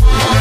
Bye.